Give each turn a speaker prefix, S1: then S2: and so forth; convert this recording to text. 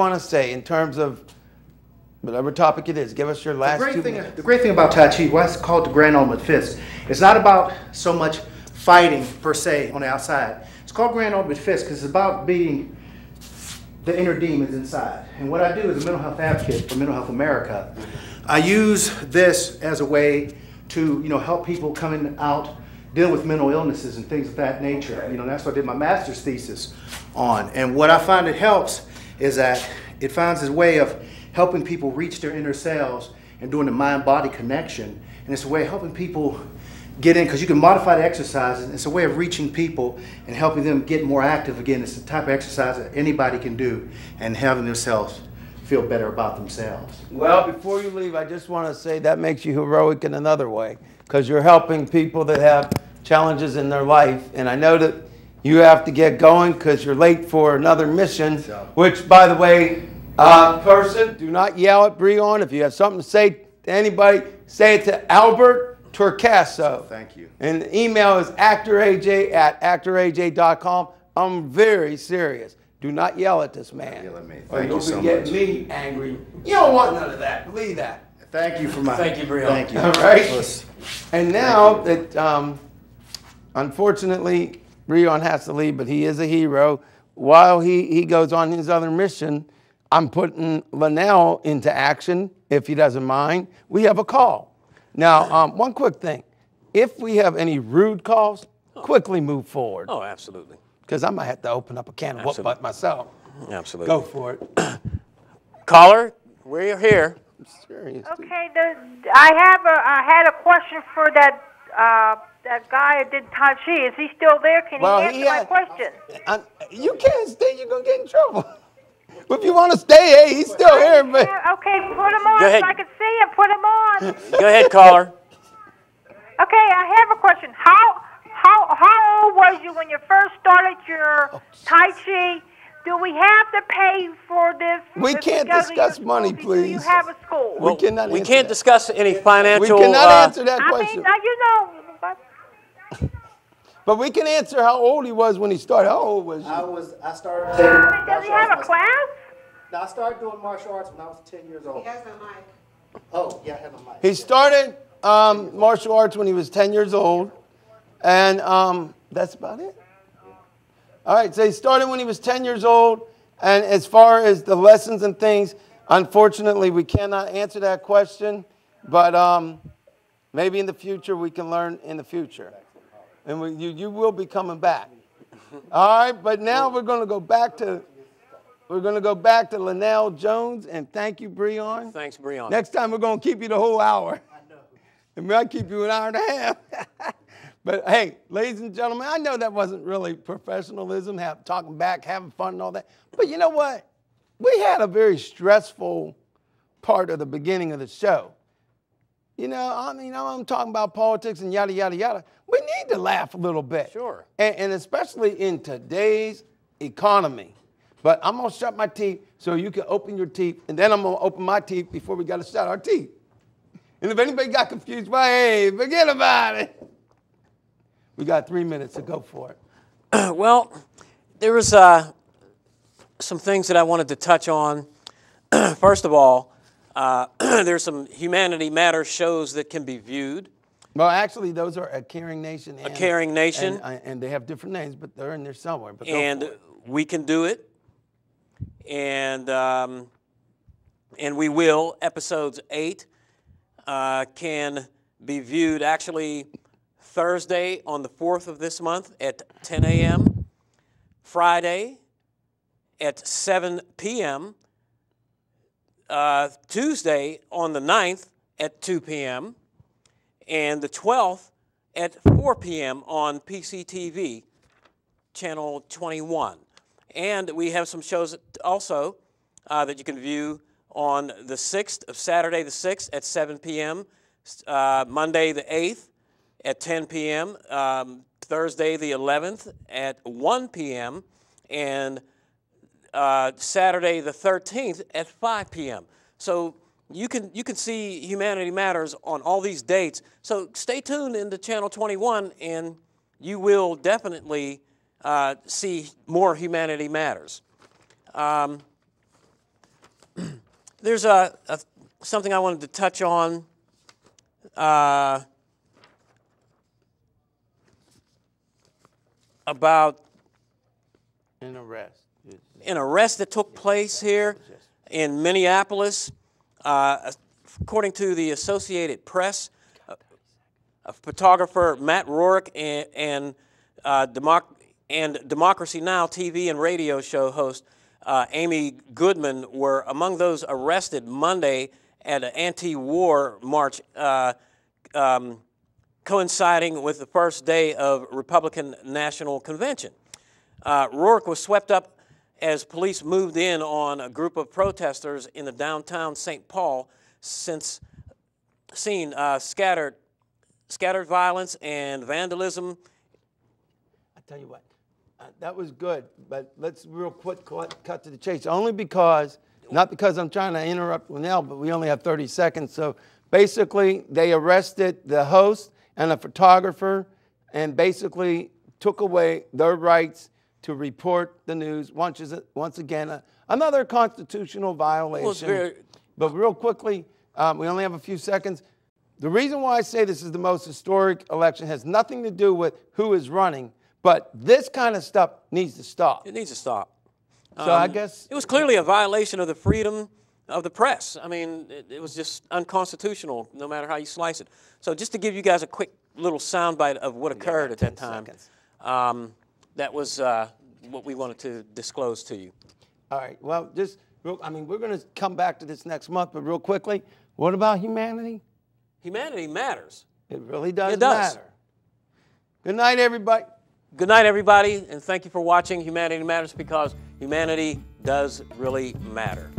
S1: want to say in terms of whatever topic it is? Give us your last
S2: The great,
S1: two
S2: thing,
S1: minutes.
S2: the great thing about Tai Chi, what's called the Grand Ultimate Fist, it's not about so much fighting per se on the outside. It's called Grand Ultimate Fist because it's about beating the inner demons inside. And what I do as a mental health advocate for Mental Health America, I use this as a way to you know help people coming out dealing with mental illnesses and things of that nature. You know that's what I did my master's thesis on. And what I find it helps is that it finds its way of helping people reach their inner selves and doing the mind-body connection. And it's a way of helping people get in because you can modify the exercises. It's a way of reaching people and helping them get more active again. It's the type of exercise that anybody can do and having themselves feel better about themselves.
S1: Well, before you leave, I just want to say that makes you heroic in another way because you're helping people that have challenges in their life. And I know that you have to get going because you're late for another mission, which, by the way, uh, person, do not yell at Breon. If you have something to say to anybody, say it to Albert Torcaso.
S2: Thank you.
S1: And the email is actoraj at actoraj.com. I'm very serious. Do not yell at this man.
S2: Yell at me.
S1: Or
S2: Thank
S1: you'll
S2: you so
S1: be getting
S2: much.
S1: me angry. You don't want none of that. Believe that.
S2: Thank you for my.
S3: Thank you, Breon.
S2: Thank you.
S1: All right. And now that, um, unfortunately, Breon has to leave, but he is a hero. While he, he goes on his other mission, I'm putting Lenell into action, if he doesn't mind. We have a call. Now, um, one quick thing. If we have any rude calls, quickly move forward.
S3: Oh, absolutely.
S1: Because I might have to open up a can of whoop
S3: Absolutely.
S1: butt myself.
S3: Absolutely.
S1: Go for it.
S3: Caller, we're here.
S1: Serious.
S4: Okay, the, I have a, I had a question for that, uh, that guy that did Tai Chi. Is he still there? Can
S1: Well,
S4: he answer
S1: he
S4: my question?
S1: I, you can't stay, you're going to get in trouble. If you want to stay, hey, he's still here, but.
S4: Okay, put him on
S3: Go ahead.
S4: so I can see him. Put him on.
S3: Go ahead, caller.
S4: Okay, I have a question. How how how old was you when you first started your
S1: Oh,
S4: Tai Chi? Do we have to pay for this?
S1: We can't
S4: go to your
S1: discuss
S4: school?
S1: money,
S4: Do you have a school?
S1: We cannot
S3: We can't
S1: that.
S3: discuss any financial.
S1: We cannot
S3: uh,
S1: answer that question.
S4: I mean, now you know. But,
S1: But we can answer how old he was when he started. How old was
S2: I was. I started
S4: I mean, does he have a
S2: arts
S4: class?
S2: No, I started doing martial arts when I was 10 years old. He has a mic. Oh, yeah, I have a mic.
S1: He started um, martial arts when he was 10 years old. And um, that's about it. All right, so he started when he was 10 years old. And as far as the lessons and things, unfortunately, we cannot answer that question. But um, maybe in the future, we can learn in the future. And we, you, you will be coming back. All right, but now we're going to go back to. We're going to go back to Lenell Jones, and thank you, Breon.
S3: Thanks, Breon.
S1: Next time we're going to keep you the whole hour. I know. And we might keep you an hour and a half. but hey, ladies and gentlemen, I know that wasn't really professionalism, have, talking back, having fun and all that. But you know what? We had a very stressful part of the beginning of the show. You know, I mean, I'm talking about politics and yada, yada, yada. We need to laugh a little bit.
S3: Sure.
S1: And, and especially in today's economy. But I'm going to shut my teeth so you can open your teeth, and then I'm going to open my teeth before we got to shut our teeth. And if anybody got confused, well, hey, forget about it. We got three minutes to go for it.
S3: well, there was uh, some things that I wanted to touch on. First of all, uh, there's some Humanity Matters shows that can be viewed.
S1: Well, actually, those are a caring nation. And,
S3: Caring Nation.
S1: And, and they have different names, but they're in there somewhere. But
S3: and we can do it, and um, and we will. Episodes eight uh, can be viewed actually Thursday on the fourth of this month at 10 a.m. Friday at 7 p.m. Uh, Tuesday on the 9th at 2 p.m. and the 12th at 4 p.m. on PCTV channel 21. And we have some shows also uh, that you can view on the 6th of Saturday the 6th at 7 p.m., uh, Monday the 8th at 10 p.m., um, Thursday the 11th at 1 p.m., and uh, Saturday the 13th at 5 p.m. So you can you can see Humanity Matters on all these dates. So stay tuned into Channel 21, and you will definitely uh, see more Humanity Matters. Um, There's a, a something I wanted to touch on. Uh, about
S1: An arrest.
S3: An arrest that took place here in Minneapolis. Uh, according to the Associated Press, a photographer, Matt Rourke, and, and, uh, Democ- and Democracy Now! TV and radio show host uh, Amy Goodman were among those arrested Monday at an anti war march. Uh, um, coinciding with the first day of Republican National Convention. Uh, Rourke was swept up as police moved in on a group of protesters in the downtown St. Paul since seen uh, scattered, scattered violence and vandalism.
S1: I tell you what, uh, that was good, but let's real quick cut, cut to the chase. Only because, not because I'm trying to interrupt Lenell, but we only have 30 seconds. So basically, they arrested the host and a photographer and basically took away their rights to report the news. Once, once again, another constitutional violation.
S3: very-
S1: but real quickly, um, we only have a few seconds. The reason why I say this is the most historic election has nothing to do with who is running, but this kind of stuff needs to stop.
S3: It needs to stop.
S1: So I guess
S3: It was clearly a violation of the freedom of the press. I mean, it, it was just unconstitutional, no matter how you slice it. So, just to give you guys a quick little soundbite of what occurred at that
S1: 10
S3: time,
S1: seconds.
S3: um, that was uh, what we wanted to disclose to you.
S1: All right. Well, just real, I mean, we're going to come back to this next month, but real quickly, what about humanity?
S3: Humanity matters.
S1: It really does,
S3: It does.
S1: matter. Good night, everybody.
S3: Good night, everybody, and thank you for watching Humanity Matters because humanity does really matter.